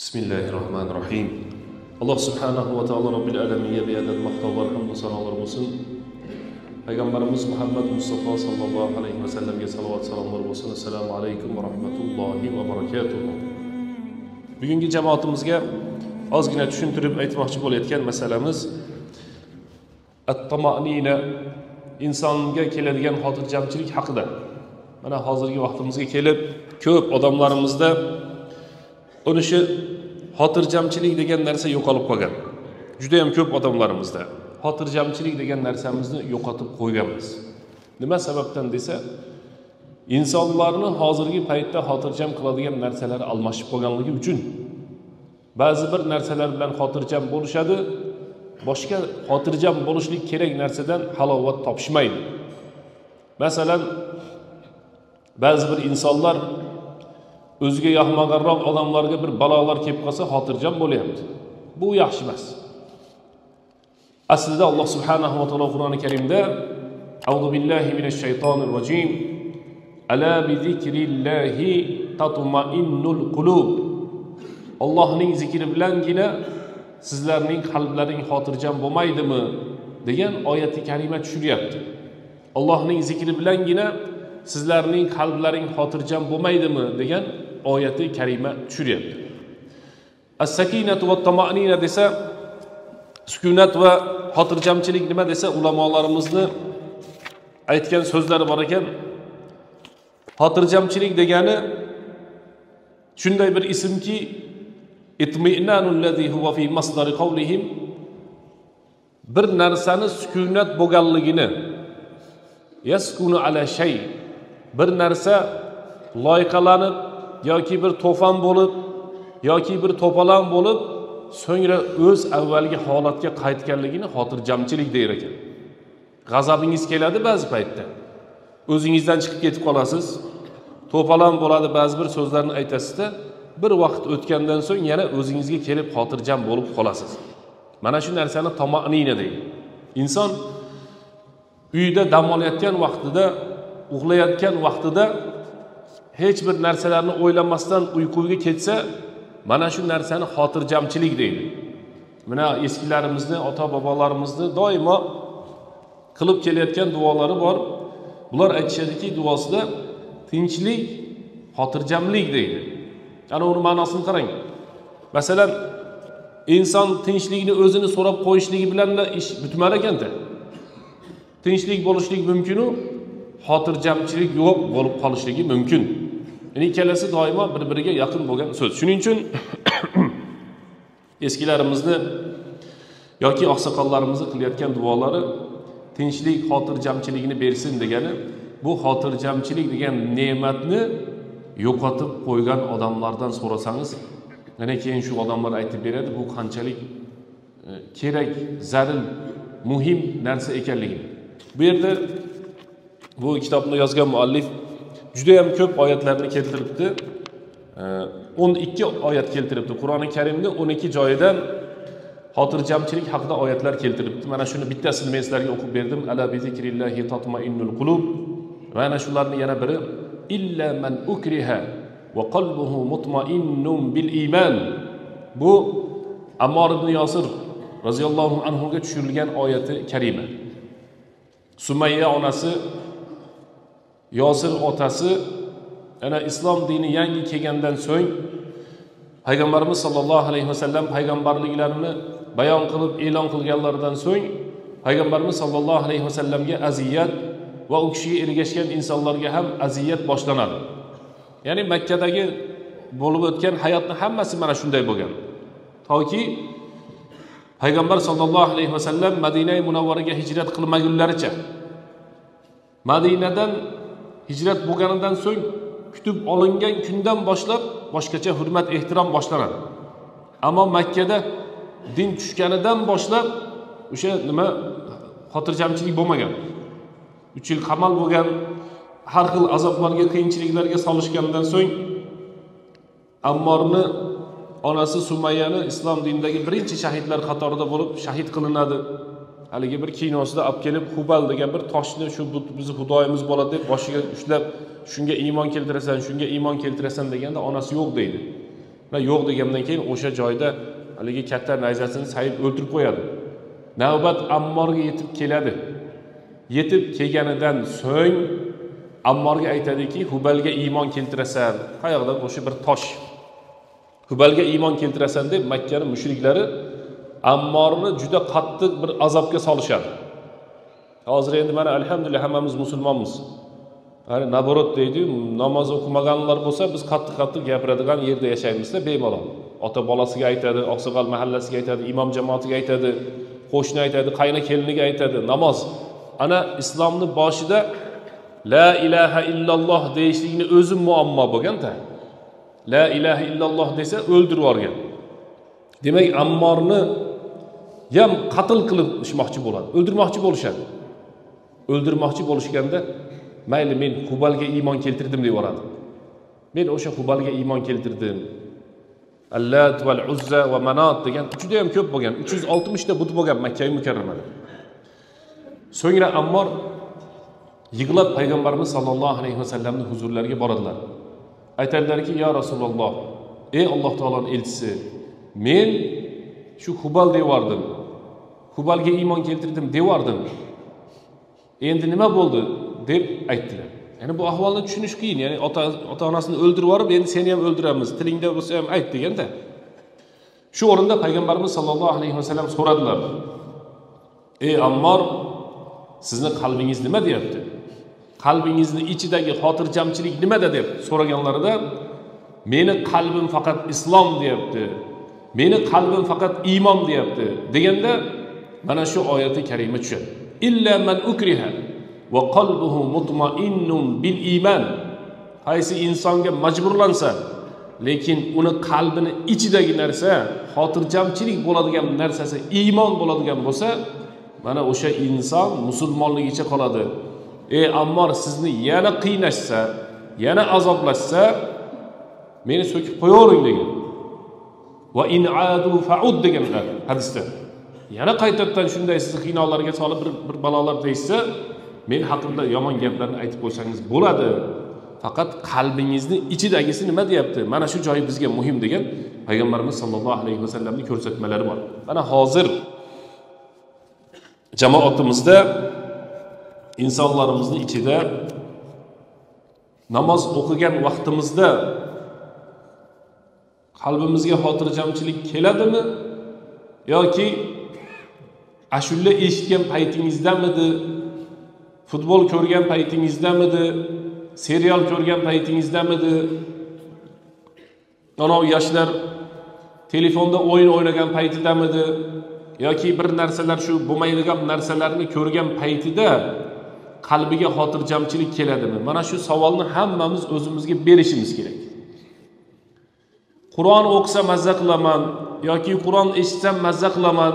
Bismillahirrahmanirrahim. Alloh subhanahu va taolo robbil alamiga beadad maqtovlar hamda sanolar bo'lsin. Payg'ambarimiz Muhammad Mustafa sallallohu alayhi va sallamga salovat salomlar bo'lsin. Assalomu alaykum va rahmatullohi va barakatuh. Bugungi jamoatimizga ozgina tushuntirib aytmoqchi bo'layotgan masalamiz attamanina insonga keladigan xotirjamchilik haqida. Mana hozirgi vaqtimizga kelib ko'p odamlarimizda uni shu xotirjamchilik degan narsa yo'qolib qolgan. Judayam ko'p odamlarimizda xotirjamchilik degan narsamizni yo'qotib qo'yganmiz. Nima sababdan desa insonlarni hozirgi paytda xotirjam qiladigan narsalari almashib qolganligi uchun ba'zi bir narsalar bilan xotirjam bo'lishadi boshqa xotirjam bo'lishlik kerak narsadan halovat topishmaydi. Masalan ba'zi bir insonlar o'ziga yoqmaganroq odamlarga bir balolar kelib qolsa xotirjam bo'lyapti. Bu yaxshi emas. Aslida alloh subhanahu va taolo qur'oni karimda auzu billahi minash shaytonir rojim ala bi zikrillahi tatma'innul qulub. Allohning zikri bilangina sizlarning qalblaring xotirjam bo'lmaydimi degan oyati karima tushiryapti. Allohning zikri bilangina sizlarning qalblaring xotirjam bo'lmaydimi degan oyati karima tushiryapti as sakinatu va tamanina desa sukunat va xotirjamchilik nima desa ulamolarimizni aytgan so'zlari bor ekan. Xotirjamchilik degani shunday bir ismki huwa fi masdari bir narsani sukunat bo'lganligini yaskunu ala shay. Bir narsa loyqalanib yoki bir to'fon bo'lib yoki bir to'polon bo'lib so'ngra o'z avvalgi holatga qaytganligini xotirjamchilik der ekan. G'azabingiz keladi ba'zi paytda. O'zingizdan chiqib ketib qolasiz. To'polon bo'ladi ba'zi bir so'zlarni aytasizda bir vaqt o'tgandan so'ng yana o'zingizga kelib xotirjam bo'lib qolasiz. Mana shu narsani tomonina deydi inson uyda dam olayotgan vaqtida uxlayotgan vaqtida hech bir narsalarni o'ylamasdan uyquga ketsa mana shu narsani xotirjamchilik deydi. Mana eskilarimizni ota bobolarimizni doimo qilib kelayotgan duolari bor. Bular aytishadiki duosida tinchlik xotirjamlik deydi. Ana uni ma'nosini qarang. Masalan inson tinchlikni o'zini so'rab qo'yishligi bilanla ish bitmar ekanda tinchlik bo'lishlik mumkinu xotirjamchilik yo'q bo'lib qolishligi mumkin. Ya'ni ikkalasi doimo bir biriga yaqin bo'lgan so'z. Shuning uchun eskilarimizni yoki oqsoqollarimizni qilayotgan duolari tinchlik xotirjamchilikni bersin degani bu xotirjamchilik degan ne'matni yo'qotib qo'ygan odamlardan so'rasangiz yana keyin shu odamlar aytib beradi bu qanchalik e, kerak zaril muhim narsa ekanligini. Bu yerda bu kitobni yozgan muallif judayam ko'p oyatlarni keltiribdi. O'n ikki oyat keltiribdi qur'oni karimni o'n ikki joyidan xotirjamchilik haqida oyatlar keltiribdi. Mana shuni bittasini men sizlarga o'qib berdim. Ala bi tatmainnul qulub. Mana shularni yana biri illa man ukriha va qalbuhu mutmainnun bil iman. Bu ammor ibn yosir roziyallohu anhuga tushirilgan oyati karima. Sumayya onasi yosir otasi ana islom dini yangi kelgandan so'ng payg'ambarimiz sollallohu alayhi vasallam payg'ambarliklarini bayon qilib e'lon qilganlaridan so'ng payg'ambarimiz sollallohu alayhi vasallamga aziyat va u kishiga ergashgan insonlarga ham aziyat boshlanadi. Ya'ni makkadagi bo'lib o'tgan hayotni hammasi mana shunday bo'lgan. Toki payg'ambar sollallohu alayhi vasallam madina munavvaraga hijrat qilmagunlaricha madinadan hijrat bo'lganidan so'ng kutib olingan kundan boshlab boshqacha hurmat ehtirom boshlanadi. Ammo makkada din tushganidan boshlab o'sha nima xotirjamchilik bo'lmagan. Uch yil qamal bo'lgan har xil azoblarga qiyinchiliklarga solishgandan so'ng ammorni onasi sumayyani islom dinidagi birinchi shahidlar qatorida bo'lib shahid qilinadi. Haligi bir kinosida olib kelib hubal degan bir toshni shu bizni xudoyimiz bo'ladi deb boshiga ushlab shunga iymon keltirasan shunga iymon keltirasan deganda onasi yo'q deydi. Va yo'q degandan keyin o'sha joyda haligi katta nayzasini sayib o'ldirib qo'yadi. Navbat ammorga yetib keladi. Yetib kelganidan so'ng ammorga aytadiki hubalga iymon keltirasan. Qayoqdan o'sha bir tosh. Hubalga iymon keltirasan deb makkani mushriklari ammorni juda qattiq bir azobga solishadi. Hozir endi mana alhamdulillah hammamiz musulmonmiz. Hani наоборот deydiyu namoz o'qimaganlar bo'lsa biz qattiq qattiq gapiradigan yerda yashaymizda bemalol. Ota bolasiga aytadi oqsoqol mahallasiga aytadi imom jamoatiga aytadi qo'shni aytadi qayna keliniga aytadi namoz. Ana islomni boshida la ilaha illalloh deyishlikni o'zi muammo bo'lganda la ilaha illalloh desa o'ldirib yuborgan. Demak ammorni ham qatl qilishmoqchi bo'ladi. O'ldirmoqchi bo'lishadi. O'ldirmoqchi bo'lishganda mayli men hubalga iymon keltirdim deb yuboradi. Men o'sha hubalga iymon keltirdim. Allat val uzza va manot degan juda yam ko'p bo'lgan uch yuz oltmishta but bo'lgan makkai mukarramada. So'ngra ammor yig'lab payg'ambarimiz sollallohu alayhi vasallamni huzurlariga boradilar. Aytadilarki yo rasululloh ey alloh taoloni elchisi men shu hubal devordim hubalga iymon keltirdim devordim. Endi nima bo'ldi deb aytdilar. Ya'ni bu ahvolni tushunish qiyin. Ya'ni ota ota onasini o'ldirib yuborib endi seni ham o'ldiramiz tilingda bo'lsa ham ayt deganda. Shu o'rinda payg'ambarimiz sollallohu alayhi vasallam so'radilar. Ey ammor sizni qalbingiz nima deyapti? Qalbingizni ichidagi xotirjamchilik nimada deb so'raganlarida meni qalbim faqat islom deyapti meni qalbim faqat iymon deyapti deganda mana shu oyati karima tushadi. Illa man ukriha va qalbuhu mutmainnun bil iymon qaysi insonga majburlansa lekin uni qalbini ichidagi narsa xotirjamchilik bo'ladigan narsasi iymon bo'ladigan bo'lsa mana o'sha inson musulmonligicha qoladi. Ey ammor sizni yana qiynashsa yana azoblashsa meni so'kib qo'yavering degan. Va in adu faud deganlar hadisda. Yana qaytadan shunday sizni qiynoqlarga solib bir, bir balolar tegishsa men haqimda yomon gaplarni aytib qo'ysangiz bo'ladi. Faqat qalbingizni ichidagisi nima deyapti? Mana shu joyi bizga muhim degan payg'ambarimiz sollallohu alayhi vasallamni ko'rsatmalari bor. Mana hozir jamoatimizda insonlarimizni ichida namoz o'qigan vaqtimizda qalbimizga xotirjamchilik keladimi yoki ashula eshitgan paytingizdamidi futbol ko'rgan paytingizdamidi serial ko'rgan paytingizdamidi anavi yoshlar telefonda o'yin o'ynagan paytidamidi yoki bir narsalar shu bo'lmaydigan narsalarni ko'rgan paytida qalbiga xotirjamchilik keladimi? Mana shu savolni hammamiz o'zimizga berishimiz kerak. Qur'on o'qisa mazza qilaman yoki qur'on eshitsam mazza qilaman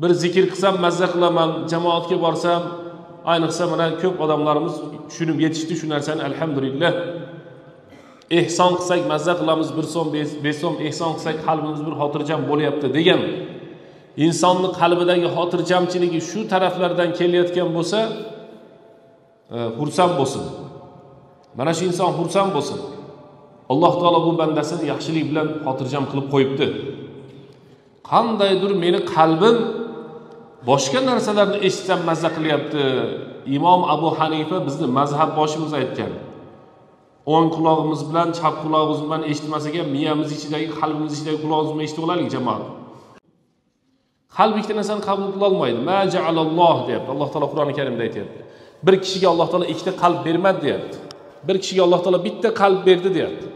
bir zikr qilsam mazza qilaman jamoatga borsam ayniqsa mana ko'p odamlarimiz tushunib yetishdi shu narsani alhamdulillah. Ehson qilsak mazza qilamiz bir so'm besh so'm ehson qilsak qalbimiz bir xotirjam bo'lyapti degan insonni qalbidagi xotirjamchiligi shu taraflardan kelayotgan bo'lsa e, xursand bo'lsin. Mana shu inson xursand bo'lsin. Alloh taolo bu bandasini yaxshilik bilan xotirjam qilib qo'yibdi. Qandaydir meni qalbim boshqa narsalarni eshitsam mazza qilyapti. Imom abu hanifa bizni mazhab boshimiz aytgan. O'ng qulog'imiz bilan chap qulog'imiz bilan eshitmasak ham miyamiz ichidagi qalbimiz ichidagi qulog'imiz bilan eshitib olaylik jamoat. Qalb ikkita narsani qabul qilolmaydi ma jaalalloh deyapti. Alloh taolo qur'oni karimda aytyapti. Bir kishiga alloh taolo ikkita qalb bermadi deyapti. Bir kishiga alloh taolo bitta qalb berdi deyapti.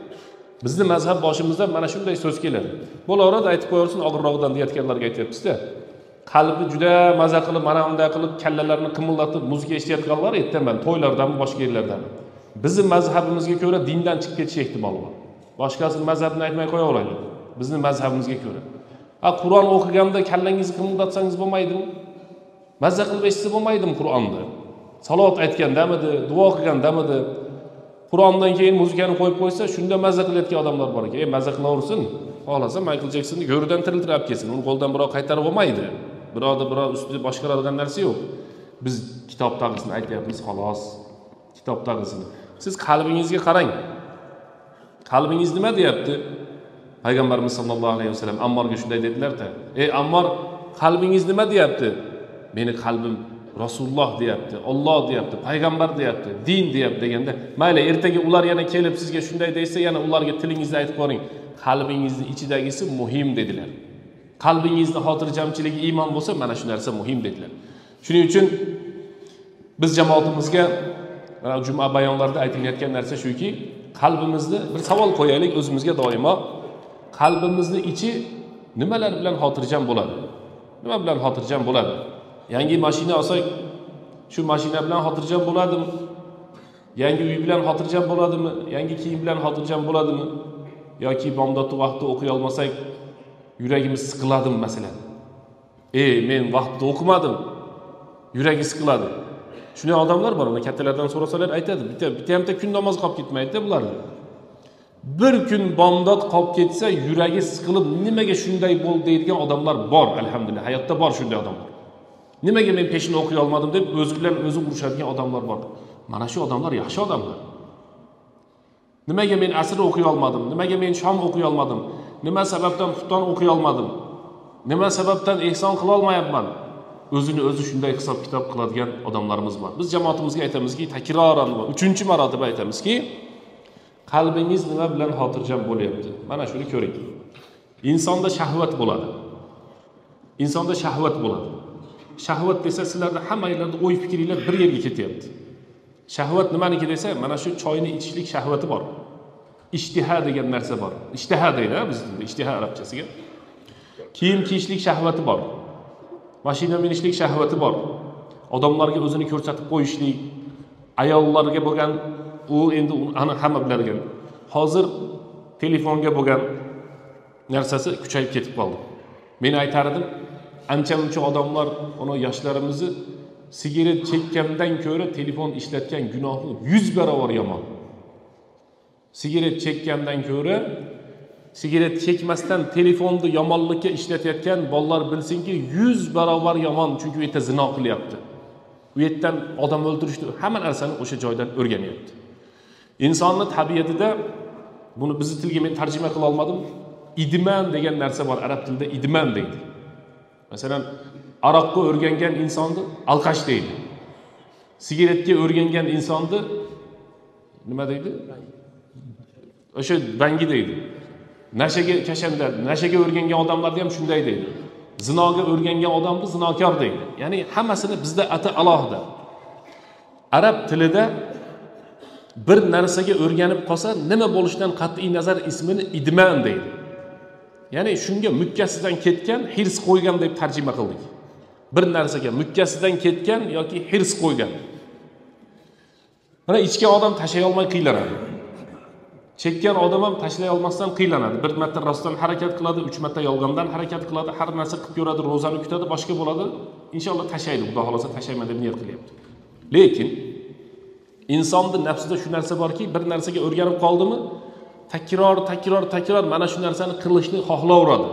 Bizni mazhab boshimizdan mana shunday so'z keladi. Bo'laveradi aytib qo'yaversin og'irrog'idan deyayotganlarga aytyapmizda qalbi juda maza qilib mana bunday qilib kallalarini qimillatib muzika eshitayotganlar aytaman to'ylardami boshqa yerlardan. Bizni mazhabimizga ko'ra dindan chiqib ketish ehtimoli bor. Boshqasini mazhabini aytmay qo'yaveraylik. Bizni mazhabimizga ko'ra. A qur'on o'qiganda kallangizni qimillatsangiz bo'lmaydimi? Mazza qilib eshitsa bo'lmaydimi qur'onni salovat aytgandamidi duo qilgandamidi? Qur'ondan keyin muzikani qo'yib qo'ysa shunda mazza qilayotgan odamlar bor ekan. E mazza qilaversin xohlasa maykl jeksonni go'ridan tiriltirib olib kelsin uni qo'lidan birov qaytarib bo'lmaydi. Birovni birov ustida boshqaradigan narsa yo'q. Biz kitobdagisini aytyapmiz xolos. Kitobdagisini siz qalbingizga qarang. Qalbingiz nima deyapti? Payg'ambarimiz sollallohu alayhi vasallam ammorga shunday dedilarda ey ammor qalbingiz nima deyapti? Meni qalbim rasululloh deyapti olloh deyapti payg'ambar deyapti din deyapti deganda mayli ertaga ular yana kelib sizga shunday desa yana ularga tilingizni aytib boring. Qalbingizni ichidagisi muhim dedilar. Qalbingizda xotirjamchiligi iymon bo'lsa mana shu narsa muhim dedilar. Shuning uchun biz jamoatimizga mana juma bayonlarida aytilayotgan narsa shuki qalbimizni bir savol qo'yaylik o'zimizga doimo. Qalbimizni ichi nimalar bilan xotirjam bo'ladi? Nima bilan xotirjam bo'ladi? Yangi mashina olsak shu mashina bilan xotirjam bo'ladimi? Yangi uy bilan xotirjam bo'ladimi? Yangi kiyim bilan xotirjam bo'ladimi? Yoki bomdodni vaqtida o'qiy olmasak yuragimiz siqiladimi masalan? Ey men vaqtida o'qimadim. Yuragi siqiladi. Shunday odamlar bor uni kattalardan so'rasalar aytadi bitta bittayamta kun namoz qolib ketmaydida bularni. Bir kun bomdod qolib ketsa yuragi siqilib nimaga shunday bo'ldi deydigan odamlar bor alhamdulillah. Hayotda bor shunday odamlar. Nimaga men peshin o'qiy olmadim deb o'zi bilan o'zi urushadigan odamlar bor. Mana shu odamlar yaxshi odamlar. Nimaga men asr o'qiy olmadim? Nimaga men shom o'qiy olmadim? Nima sababdan xufton o'qiy olmadim? Nima sababdan ehson qilolmayapman o'zini o'zi shunday hisob kitob qiladigan odamlarimiz bor. Biz jamoatimizga aytamizki takroran uchinchi marotaba aytamizki qalbingiz nima bilan xotirjam bo'lyapti? Mana shuni ko'ring. Insonda shahvat bo'ladi. Insonda shahvat bo'ladi. Shahvat desa sizlarni hammanglarni o'y fikringlar bir yerga ketyapti. Shahvat nimaniki desa mana shu choyni ichishlik shahvati bor. Ishtiha degan narsa bor. Ishtiha deydi biz ishtiha arabchasiga. Kiyim kiyishlik shahvati bor. Mashina minishlik shahvati bor. Odamlarga o'zini ko'rsatib qo'yishlik ayollarga bo'lgan u endi ani hamma biladigan. Hozir telefonga bo'lgan narsasi kuchayib ketib qoldi. Men aytar edim ancha muncha odamlar ana yoshlarimizni sigaret chekkandan ko'ra telefon ishlatgan gunohi yuz barobar yomon. Sigaret chekkandan ko'ra sigaret chekmasdan telefonni yomonlikka ishlatayotgan bolalar bilsinki yuz barobar yomon chunki u yerda zino qilyapti. U yerdan odam o'ldirishni hamma narsani o'sha joydan o'rganyapti. Insonni tabiatida buni bizni tilga men tarjima qila olmadim. Idman degan narsa bor arab tilida idman deydi. Masalan aroqqa o'rgangan insonni alqash deydi. Sigaretga o'rgangan insonni nima deydi? O'sha bangi deydi. Nashaga kashanda nashaga o'rgangan odamlarni ham shunday deydi. Zinoga o'rgangan odamni zinokor deydi. Ya'ni hammasini bizda ati alohida. Arab tilida bir narsaga o'rganib qolsa nima bo'lishidan qat'iy nazar ismini idman deydi. Ya'ni shunga mukkasidan ketgan hirs qo'ygan deb tarjima qildik. Bir narsaga mukkasidan ketgan yoki hirs qo'ygan. Mana ichgan odam tashlay olmay qiynaladi chekkan odam ham tashlay olmasdan qiynaladi bir marta rostdan harakat qiladi uch marta yolg'ondan harakat qiladi har narsa qilib ko'radi ro'zani kutadi boshqa bo'ladi. Inshaalloh tashlaydi xudo xohlasa tashlayman deb niyat qilyapti. Lekin insonni nafsida shu narsa borki bir narsaga o'rganib qoldimi takror takror takror mana shu narsani qilishni xohlayveradi.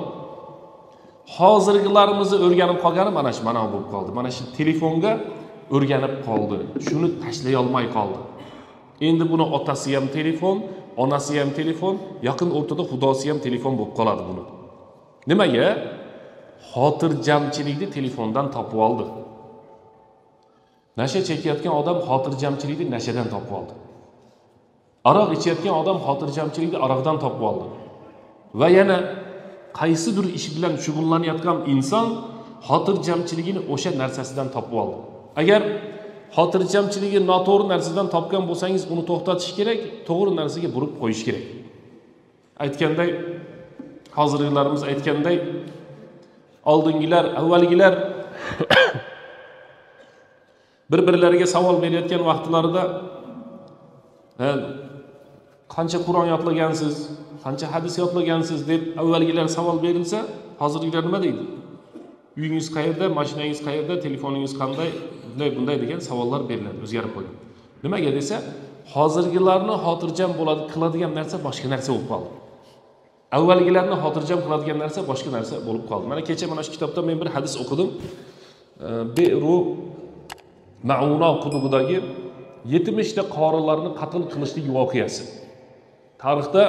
Hozirgilarimizni o'rganib qolgani mana shu mana bo'lib qoldi. Mana shu telefonga o'rganib qoldi. Shuni tashlay olmay qoldi. Endi buni otasi ham telefon onasi ham telefon yaqin o'rtada xudosi ham telefon bo'lib qoladi buni. Nimaga? Xotirjamchilikni telefondan topib oldi. Nasha chekayotgan odam xotirjamchilikni nashadan topib oldi. Aroq ichayotgan odam xotirjamchilikni aroqdan topib oldi. Va yana qaysidir ish bilan shug'ullanayotgan inson xotirjamchiligini o'sha narsasidan topib oldi. Agar xotirjamchiligi noto'g'ri narsadan topgan bo'lsangiz uni to'xtatish kerak to'g'ri narsaga burib qo'yish kerak. Aytganday hozirgilarimiz aytganday oldingilar avvalgilar bir birlariga savol berayotgan vaqtlarida qancha qur'on yodlagansiz qancha hadis yodlagansiz? deb avvalgilar savol berilsa hozirgilar nima deydi? Uyingiz qayerda mashinangiz qayerda telefoningiz qanday bunday bunday degan savollar beriladi o'zgarib qolgan nimaga desa hozirgilarni xotirjam bo'ladi qiladigan narsa boshqa narsa bo'lib qoldi. Avvalgilarni xotirjam qiladigan narsa boshqa narsa bo'lib qoldi. Mana kecha mana shu kitobda men bir hadis o'qidim. Beru mauno qudug'idagi yetmishta qorilarni qatl qilishlik voqeasi. Tarixda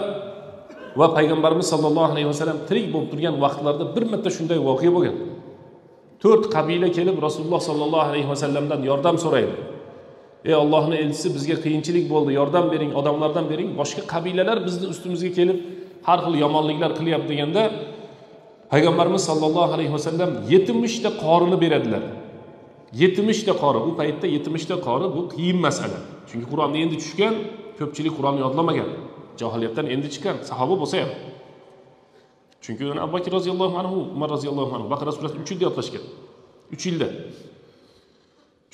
va payg'ambarimiz sollallohu alayhi vasallam tirik bo'lib turgan vaqtlarda bir marta shunday voqea bo'lgan. To'rt qabila kelib rasululloh sollallohu alayhi vasallamdan yordam so'raydi. Ey ollohni elchisi bizga qiyinchilik bo'ldi yordam bering odamlardan bering. Boshqa qabilalar bizni ustimizga kelib har xil yomonliklar qilyapti deganda payg'ambarimiz sollallohu alayhi vasallam yetmishta qorini beradilar. Yetmishta qori u paytda yetmishta qori bu qiyin masala. Chunki qur'onni endi tushgan ko'pchilik qur'onni yodlamagan. Johiliyatdan endi chiqqan sahoba bo'lsa ham. Chunki abu bakr roziyallohu anhu umar roziyallohu anhu. Baqara surasini uch yilda yodlashgan uch yilda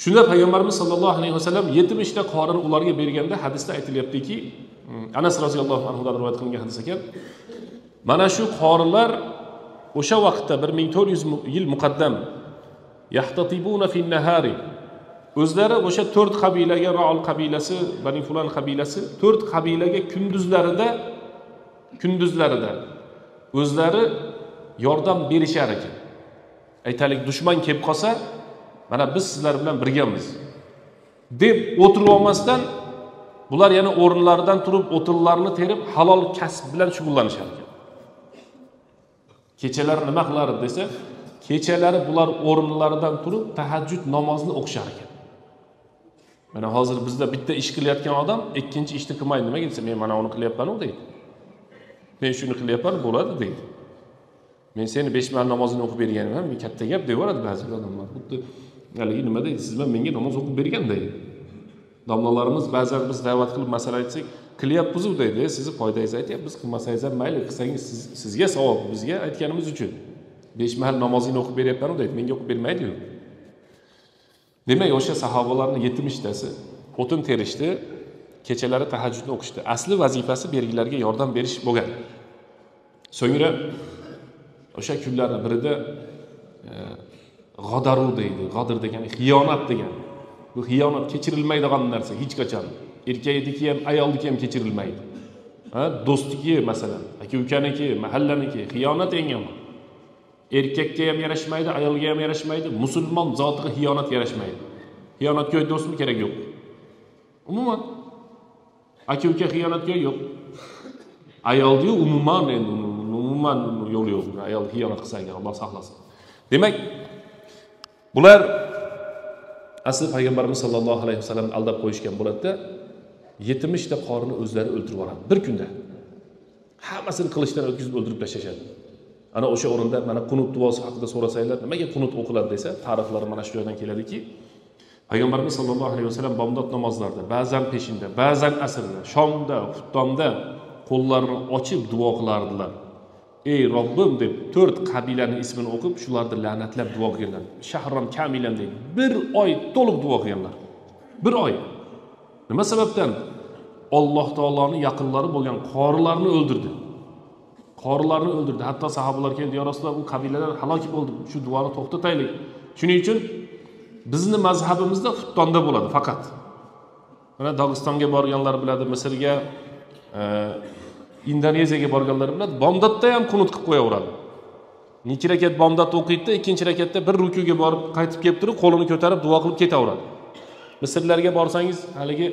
shunda payg'ambarimiz sollallohu alayhi vasallam yetmishta qorini ularga berganda hadisda aytilyaptiki hmm, anas roziyallohu anhudan rivoyat qilingan hadis ekan mana shu qorilar o'sha vaqtda bir ming to'rt yuz yil muqaddam yahtatibuna fin nahari o'zlari o'sha to'rt qabilaga rool qabilasi bani fulan qabilasi to'rt qabilaga kunduzlarida kunduzlarida o'zlari yordam berishar ekan. Aytaylik dushman kelib qolsa mana biz sizlar bilan birgamiz deb o'tirib olmasdan bular yana o'rinlaridan turib o'tinlarni terib halol kasb bilan shug'ullanishar ekan. Kechalari nima qilar desa kechalari bular o'rinlaridan turib tahajjud namozini o'qishar ekan. Mana hozir bizda bitta ish qilayotgan odam ikkinchi ishni qilmaydi. Nimaga desa men mana uni qilyapmanu deydi. Men shuni qilyapman bo'ladi deydi. Men seni besh mahal namozini o'qib berganim ham katta gap deyaveradi ba'zi odamlar. Xuddi haligi nima deydi siz bilan menga namoz o'qib berganday domlalarimiz ba'zan biz da'vat qilib masala aytsak qilyapmizu deydi sizni foydangizni aytyapmiz qilmasangiz ham mayli qilsangiz siz, sizga savob bizga aytganimiz uchun. Besh mahal namozingni o'qib beryapmanu? deydi menga o'qib bermaydiyu demak o'sha sahobalarni yetmishtasi o'tin terishdi. Kechalari tahajjudni o'qishdi. Asli vazifasi bergilarga yordam berish bo'lgan. So'ngra o'sha kunlarni birida e, g'odaru deydi g'odir degani xiyonat degan. Bu xiyonat kechirilmaydigan narsa hech qachon. Erkakniki ham ayolniki ham kechirilmaydi. Ha do'stniki masalan aka ukaniki mahallaniki xiyonat eng yomon erkakka ham yarashmaydi ayolga ham yarashmaydi musulmon zotiga xiyonat yarashmaydi. Xiyonatgo'y do'stmi kerak yo'q. Umuman aka uka xiyonatga yo'q ayolni umuman endi umuman yo'li yo'q ayol xiyonat qilsa agar alloh saqlasin demak bular asli payg'ambarimiz sollallohu alayhi vasallamni aldab qo'yishgan bo'ladida yetmishta qorini o'zlari o'ldirib yuboradi bir kunda hammasini qilichdan o'tkazib o'ldirib tashlashadi ana o'sha o'rinda mana qunut duosi haqida so'rasanglar nimaga qunut o'qiladi desa tarixlar mana shu joydan keladiki payg'ambarimiz sollallohu alayhi vasallam bomdod namozlarida ba'zan peshinda ba'zan asrda shomda xuftonda qo'llarini ochib duo qilardilar. Ey robbim deb to'rt qabilani ismini o'qib shularni la'natlab duo qilganlar. Shahrom kamilan deb bir oy to'liq duo qilganlar. Bir oy. Nima sababdan? Olloh taoloni yaqinlari bo'lgan qorilarni o'ldirdi. Qorilarni o'ldirdi. Hatto sahobalar keldi yo rasululloh u qabilalar halok bo'ldi. Shu duoni to'xtataylik. Shuning uchun bizni mazhabimizda xuftonda bo'ladi faqat. Mana dog'istonga borganlar biladi misrga e, indoneziyaga borganlar biladi. Bomdodda ham qunut qilib qo'yaveradi. Nechi rakat bomdod o'qiydida ikkinchi rakatda bir rukuga borib qaytib kelib turib qo'lini ko'tarib duo qilib ketaveradi. Misrlarga borsangiz haligi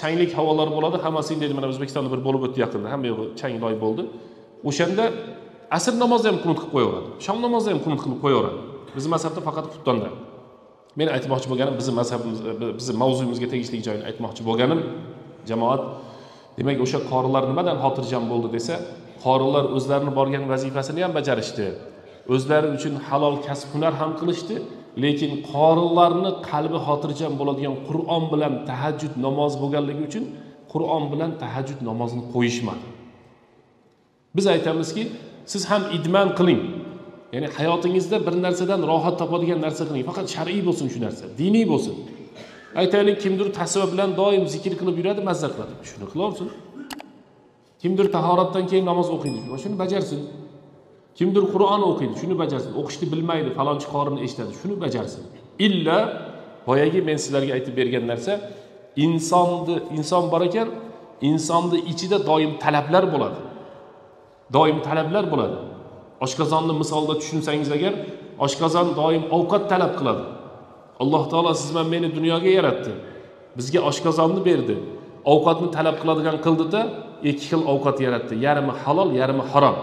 changlik havolar bo'ladi. Hammasi deydi mana o'zbekistonda bir bo'lib o'tdi yaqinda. Hamma yog'i chang loy bo'ldi. O'shanda asr namozida ham qunut qilib qo'yaveradi. Shom namozida ham qunut qilib qo'yaveradi. Bizni mazhabda faqat xuttonda men aytmoqchi bo'lganim bizni mazhabimiz bizni mavzuyimizga tegishli joyini aytmoqchi bo'lganim jamoat demak o'sha qorilar nimadan xotirjam bo'ldi desa qorilar o'zlarini borgan vazifasini ham bajarishdi. O'zlari uchun halol kasb hunar ham qilishdi lekin qorilarni qalbi xotirjam bo'ladigan qur'on bilan tahajjud namoz bo'lganligi uchun qur'on bilan tahajjud namozini qo'yishmadi. Biz aytamizki siz ham idman qiling. Ya'ni hayotingizda bir narsadan rohat topadigan narsa qiling. Faqat shar'iy bo'lsin shu narsa diniy bo'lsin. Aytaylik kimdir tasva bilan doim zikr qilib yuradi mazza qiladi. Shuni qilaversin kimdir tahoratdan keyin namoz o'qiydi. Shuni bajarsin. Kimdir qur'on o'qiydi. Shuni bajarsin. O'qishni bilmaydi falonchi qorini eshitadi. Shuni bajarsin. Illa boyagi men sizlarga aytib bergan narsa insonni inson bor ekan insonni ichida doim talablar bo'ladi. Doim talablar bo'ladi. Oshqozonni misolda tushunsangiz agar oshqozon doim ovqat talab qiladi. Alloh taolo siz bilan meni dunyoga yaratdi. Bizga oshqozonni berdi. Ovqatni talab qiladigan qildida ikki xil ovqat yaratdi. Yarmi halol yarmi harom.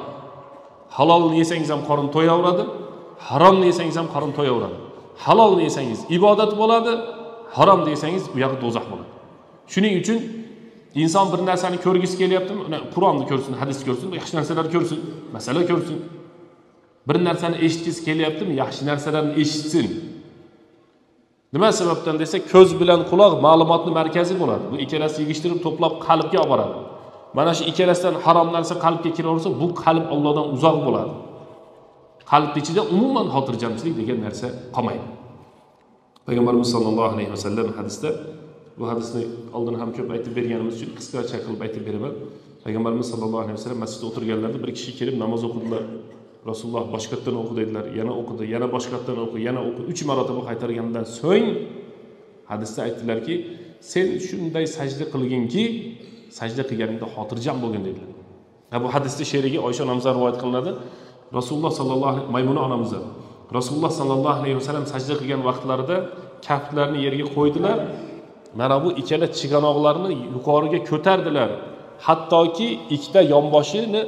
Halolni yesangiz ham qorin to'yaveradi haromni yesangiz ham qorin to'yaveradi. Halolni yesangiz ibodat bo'ladi haromni yesangiz u yog'i do'zax bo'ladi. Shuning uchun inson bir narsani ko'rgisi kelyaptimi? Qur'onni ko'rsin hadisni ko'rsin yaxshi narsalarni ko'rsin masala ko'rsin. Bir narsani eshitgisi kelyaptimi? Yaxshi narsalarni eshitsin. Nima sababdan desa ko'z bilan quloq ma'lumotni markazi bo'ladi. Bu ikkalasi yig'ishtirib to'plab qalbga olib boradi mana shu ikkalasidan harom narsa qalbga kiraversa bu qalb ollohdan uzoq bo'ladi. Qalbni ichida umuman xotirjamchilik degan narsa qolmaydi. Payg'ambarimiz sollallohu alayhi vasallam hadisda bu hadisni oldin ham ko'p aytib berganimiz uchun qisqacha qilib aytib beraman. Payg'ambarimiz sollallohu alayhi vasallam masjidda o'tirganlarida bir kishi kelib namoz o'qidilar. Rasululloh boshqatdan o'qi dedilar yana o'qidi yana boshqatdan o'qi yana o'qi uch marotaba qaytargandan so'ng hadisda aytdilarki sen shunday sajda qilginki sajda qilganingda xotirjam bo'lgin dedilar. Bu hadisni sherigi oysha onamizdan rivoyat qilinadi. Rasululloh sollallohu alayhi maymuna onamizdan rasululloh sollallohu alayhi vasallam sajda qilgan vaqtlarida kaftlarini yerga qo'ydilar. Mana bu ikkala chiganoqlarni yuqoriga ko'tardilar. Hattoki ikkita yonboshini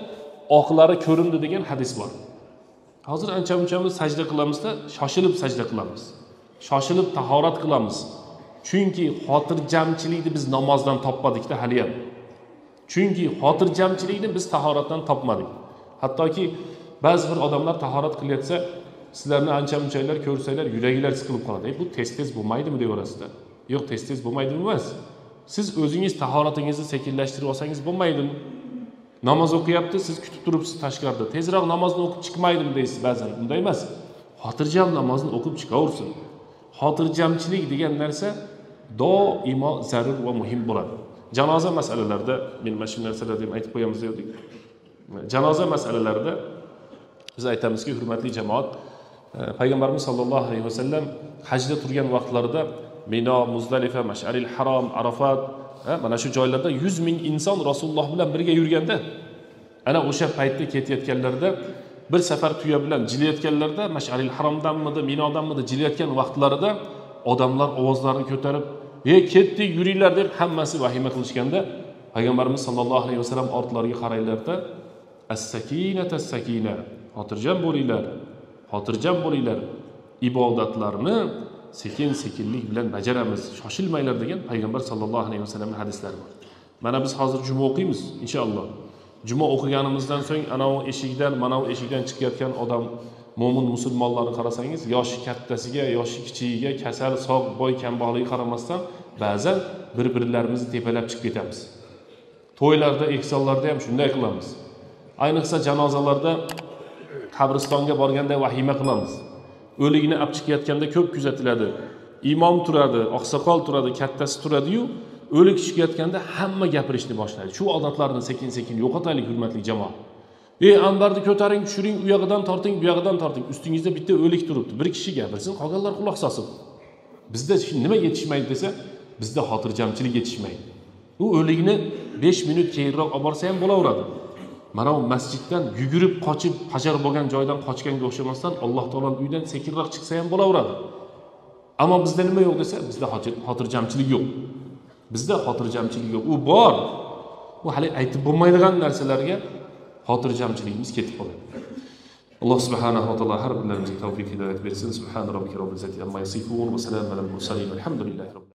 oqlari ko'rindi degan hadis bor. Hozir ancha munchamiz sajda qilamizda shoshilib sajda qilamiz. Shoshilib tahorat qilamiz. Chunki xotirjamchilikni biz namozdan topmadikda haliyam chunki xotirjamchilikni biz tahoratdan topmadik. Hattoki ba'zi bir odamlar tahorat qilayotsa sizlarni ancha munchalar ko'rsanglar yuraginglar siqilib qoladi. Bu tez tez bo'lmaydimi? deyaverasizda yo'q tez tez bo'lmaydimi emas. Siz o'zingiz tahoratingizni sekinlashtirib olsangiz bo'lmaydimi? Namoz o'qiyapti siz kutib turibsiz tashqarida. Tezroq namozni o'qib chiqmaydimi deysiz ba'zan unday emas. Xotirjam namozni o'qib chiqaversin. Xotirjamchilik degan narsa doimo zarur va muhim bo'ladi. Janoza masalalarida men mana shu narsalarni ham aytib qo'yamiz degandik janoza masalalarida biz aytamizki hurmatli jamoat e, payg'ambarimiz sollallohu alayhi vasallam hajda turgan vaqtlarida mino muzdalifa masharil harom arafat mana shu joylarda yuz ming inson rasululloh bilan birga yurganda ana o'sha paytda ketayotganlarida bir safar tuya bilan jilayotganlarida masharil haromdanmidi minodanmidi jilayotgan vaqtlarida odamlar ovozlarini ko'tarib e ketdik yuringlar deb hammasi vahima qilishganda payg'ambarimiz sollallohu alayhi vasallam ortlariga qaranglarda as sakinat sakina xotirjam bo'linglar xotirjam bo'linglar ibodatlarni sekin sekinlik bilan bajaramiz. Shoshilmanglar degan payg'ambar sallallohu alayhi vasallamni hadislari bor. Mana biz hozir juma o'qiymiz inshaalloh. Juma o'qiganimizdan so'ng anavi eshikdan manavi eshikdan chiqayotgan odam mo'min musulmonlarni qarasangiz yoshi kattasiga yoshi kichigiga kasal sog' boy kambag'alligiga qaramasdan ba'zan bir birlarimizni tepalab chiqib ketamiz. To'ylarda ehsonlarda ham shunday qilamiz. Ayniqsa janozalarda qabristonga borganda vahima qilamiz. O'ligini olib chiqayotganda ko'p kuzatiladi. Imom turadi oqsoqol turadi kattasi turadiyu o'lik chiqayotganda hamma gapirishni boshlaydi. Shu odatlarni sekin sekin yo'qotaylik hurmatli jamoa. Ey anbarni ko'taring tushiring u yog'idan torting bu yog'idan torting. Ustingizda bitta o'lik turibdi. Bir kishi gapirsin qolganlar quloq solsin bizda nima yetishmaydi desa bizda xotirjamchilik yetishmaydi. U o'likni besh minut keyinroq olib borsa ham bo'laveradi. Mana bu masjiddan yugurib qochib hajar bo'lgan joydan qochganga o'xshamasdan alloh taoloni uyidan sekinroq chiqsa ham bo'laveradi. Ammo bizda nima yo'q desa bizda xotirjamchilik yo'q. Bizda xotirjamchilik yo'q. U bor. Bu hali aytib bo'lmaydigan narsalarga xotirjamchiligimiz ketib qoladi. Alloh subhanahu va taolo har birlarimizga tavfiq hidoyat bersin. Subhana robbika robbil izzati amma yasifun va salamun alal mursalin. Alhamdulillahi robbil